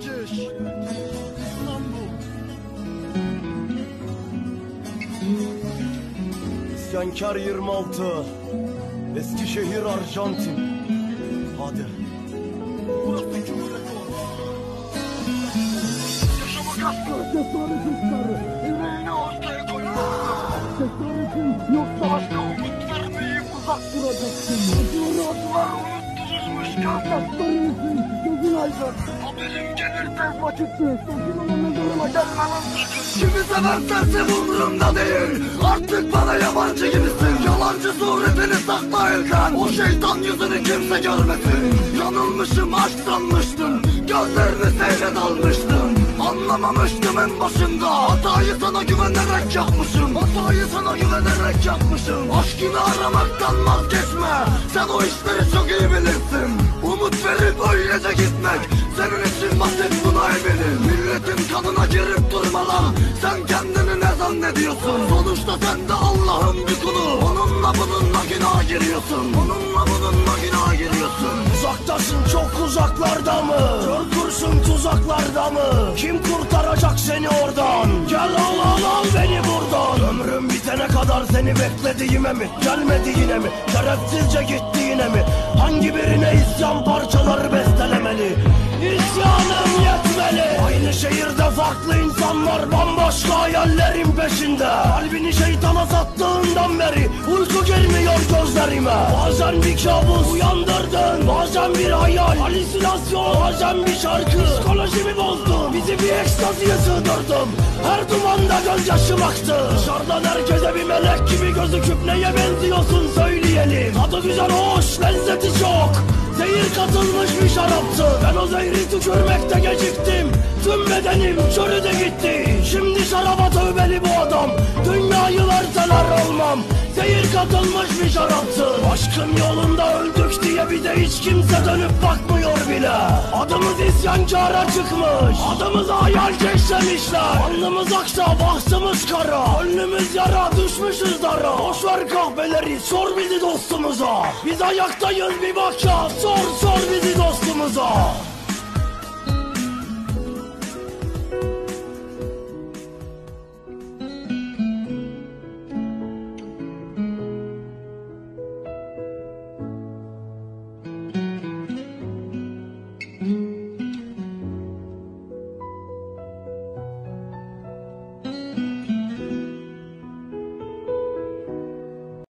Erciş, İstanbul. İsyankar 26, Eskişehir Arjantin. Hadi. Burası Cumhuriyet Yaşama kaskı, cesaret hisleri, yüreğine hastaya doyurmadı. Cesaretin yoksa aşka umut vermeyip uzak duracaksın. Acıları atılar onu unutturulmuş Gözyaşlarınızın gözün aydın Haberim gelir tez vakitte Sakın olanı duruma gelmemem Kimi seversen umurumda değil Artık bana yabancı gibisin Yalancı suretini sakla elden O şeytan yüzünü kimse görmesin Yanılmışım aşk sanmıştım Gözlerini seyre dalmıştım Anlamamıştım en başında. Hatayı sana güvenerek yapmışım. Hatayı sana güvenerek yapmışım. Aşkını aramaktan vazgeçme. Sen o işleri çok iyi bilirsin. Umut verip öylece gitmek. Senin için basit buna eminim. Milletin kanına girip durma lan Sen kendini ne zannediyorsun? Sonuçta sen de Allah'ın bir kulu. Onunla bununla günaha giriyorsun. Onunla bununla günaha giriyorsun. Uzaktasın çok uzaklarda mı? Tuzaklarda mı? Kim kurtaracak seni oradan? Gel al al al beni buradan Ömrüm bitene kadar seni beklediğime mi? Gelmedi yine mi? Şerefsizce gitti yine mi? Hangi birine isyan parçaları bestelemeli? İsyanım yetmeli Aynı şehirde farklı insanlar Bambaşka hayallerin peşinde Kalbini şeytana sattığından beri Uyku girmiyor gözlerime Bazen bir kabus uyandırdın Bazen bir hayal. Halüsinasyon Bazen bir şarkı. Psikolojimi bozdun Bizi bir ekstaziye sığdırdım. Her dumanda gözyaşım aktı. Dışarıdan herkese bir melek gibi gözüküp Neye benziyorsun söyleyelim. Tadı güzel hoş lezzeti çok. Zehir katılmış bir şaraptı. Ben o zehri tükürmekte geciktim. Tüm bedenim çürüdü gitti. Şimdi şaraba tövbeli bu adam. Dünyayı verseler olmam. Zehir katılmış bir şaraptı. Aşkın yolunda öldük diye bir de hiç kimse dönüp bakmıyor bile. Adımız isyankara çıkmış. Adımıza hayal keşlemişler. Alnımız aksa bahtımız kara. Önlümüz yara düşmüşüz dara. Boşver kahveleri sor bizi dostumuza. Biz ayaktayız bir bak ya Sor sor bizi dostumuza